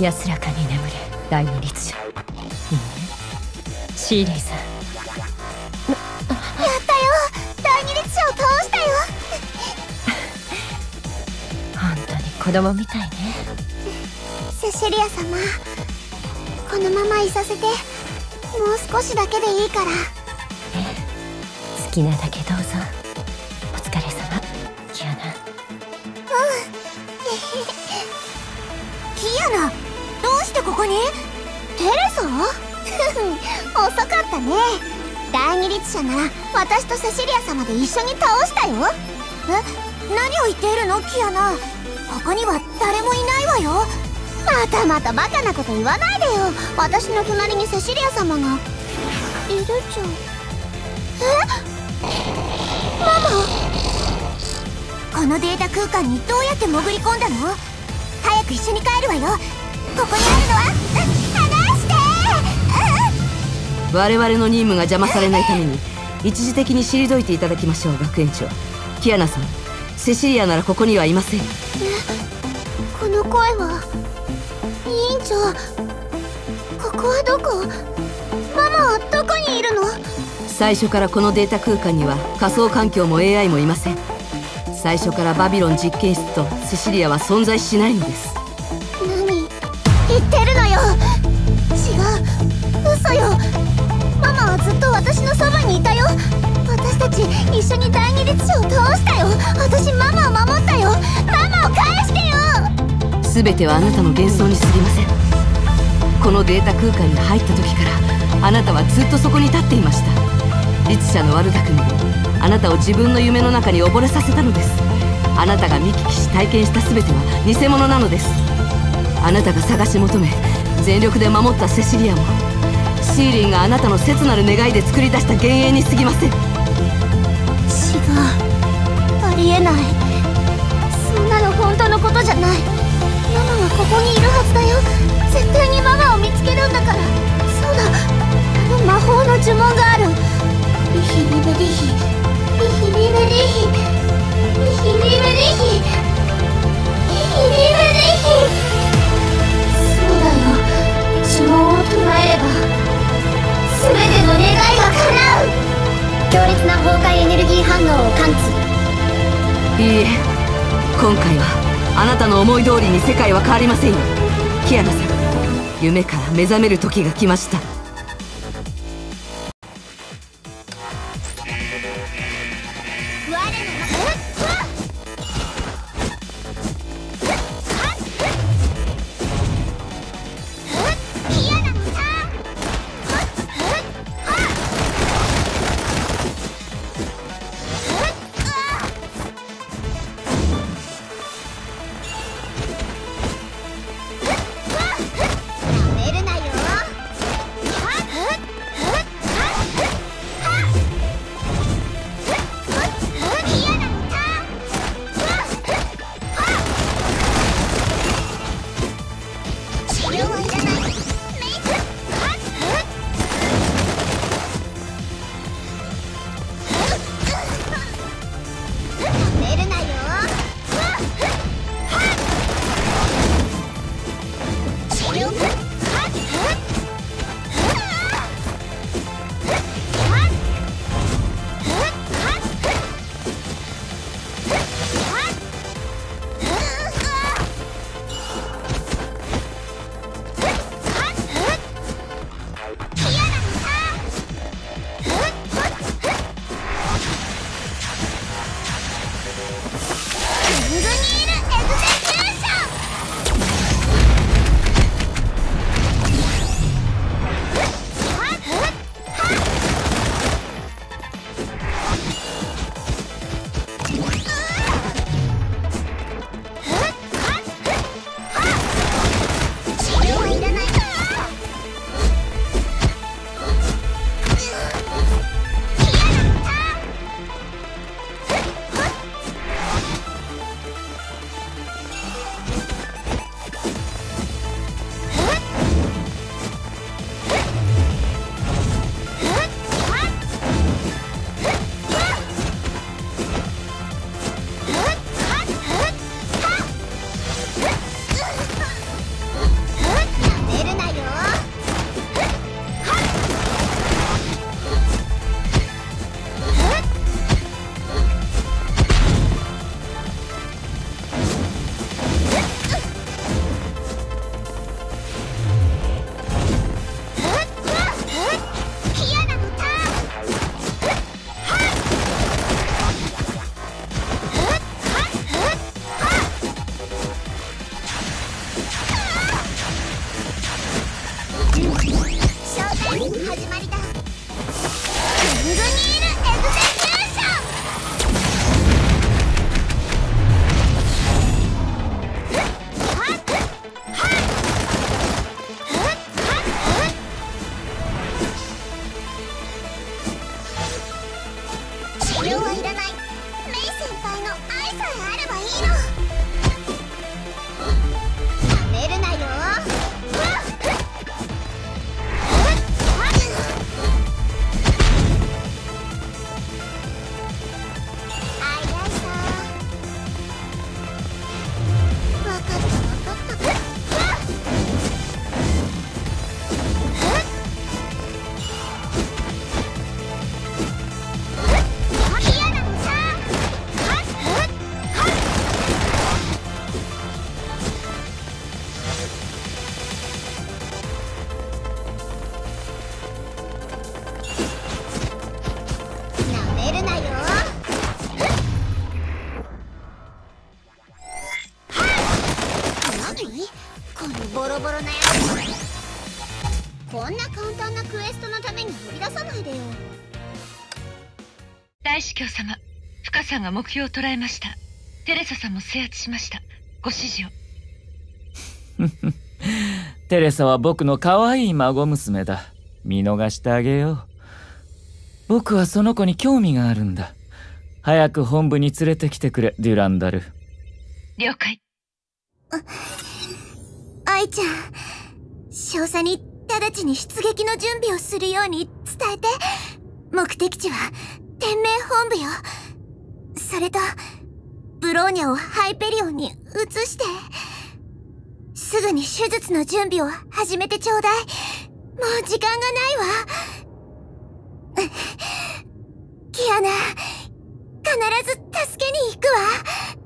安らかに眠れ第二律者シーリーさん。やったよ。第二律者を倒したよ。本当に子供みたいね。セシリア様このままいさせて。もう少しだけでいいから。好きなだけどうぞ。キアナどうしてここに？テレサ？遅かったね。第二律者なら私とセシリア様で一緒に倒したよ。え？何を言っているの？キアナ。ここには誰もいないわよ。またまたバカなこと言わないでよ。私の隣にセシリア様が。いるじゃん。え？ママ？このデータ空間にどうやって潜り込んだの？く一緒に帰るわよ。ここにあるのは離して。我々の任務が邪魔されないために一時的に退いていただきましょう学園長。キアナさんセシリアならここにはいません。この声は委員長。ここはどこ？ママはどこにいるの？最初からこのデータ空間には仮想環境も AI もいません最初からバビロン実験室とセシリアは存在しないのです。何言ってるのよ。違う。嘘よ。ママはずっと私のそばにいたよ。私たち一緒に第二律者を倒したよ。私ママを守ったよ。ママを返してよ。全てはあなたの幻想に過ぎません。このデータ空間に入った時からあなたはずっとそこに立っていました。律者の悪巧みであなたを自分の夢の中に溺れさせたのです。あなたが見聞きし体験した全ては偽物なのです。あなたが探し求め全力で守ったセシリアもシーリンがあなたの切なる願いで作り出した幻影に過ぎません。違うありえない。そんなの本当のことじゃない。ママはここにいるはずだよ。絶対強烈な崩壊エネルギー反応を感知。いいえ今回はあなたの思い通りに世界は変わりませんよ。キアナさん夢から目覚める時が来ました。さえあればいいの大司教様深さんが目標を捉えました。テレサさんも制圧しました。ご指示を。テレサは僕の可愛い孫娘だ。見逃してあげよう。僕はその子に興味があるんだ。早く本部に連れてきてくれデュランダル。了解。愛ちゃん少佐に直ちに出撃の準備をするように伝えて。目的地は天命本部よ。それとブローニャをハイペリオンに移して。すぐに手術の準備を始めてちょうだい。もう時間がないわ。キアナ必ず助けに行くわ。